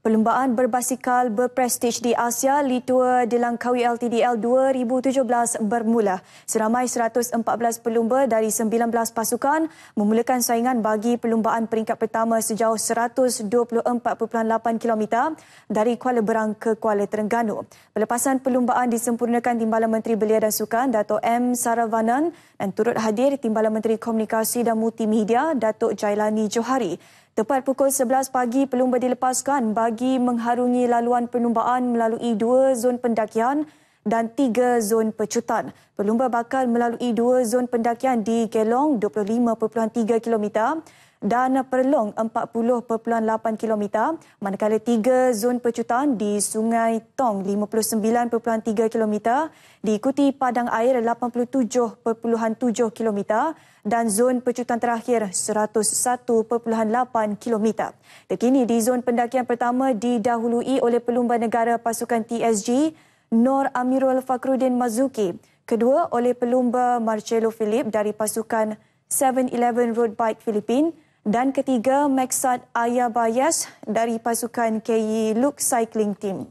Perlumbaan berbasikal berprestij di Asia Litua dilangkaui LTDL 2017 bermula. Seramai 114 pelumba dari 19 pasukan memulakan saingan bagi perlumbaan peringkat pertama sejauh 124.8 km dari Kuala Berang ke Kuala Terengganu. Pelepasan perlumbaan disempurnakan Timbalan Menteri Belia dan Sukan Dato' M. Saravanan dan turut hadir Timbalan Menteri Komunikasi dan Multimedia Dato' Jailani Johari. Tepat pukul 11 pagi, pelumba dilepaskan bagi mengharungi laluan penumbaan melalui dua zon pendakian dan tiga zon pecutan. Pelumba bakal melalui dua zon pendakian di Gelong 25.3 km dan Perlong 40.8 km manakala tiga zon pecutan di Sungai Tong 59.3 km diikuti padang air 87.7 km dan zon pecutan terakhir 101.8 km. Terkini di zon pendakian pertama didahului oleh pelumba negara pasukan TSG Nor Amirul Fakruddin Mazuki, kedua oleh pelumba Marcelo Philip dari pasukan 711 Road Bike Philippines dan ketiga Maxad Ayabayas dari pasukan KY Look Cycling Team.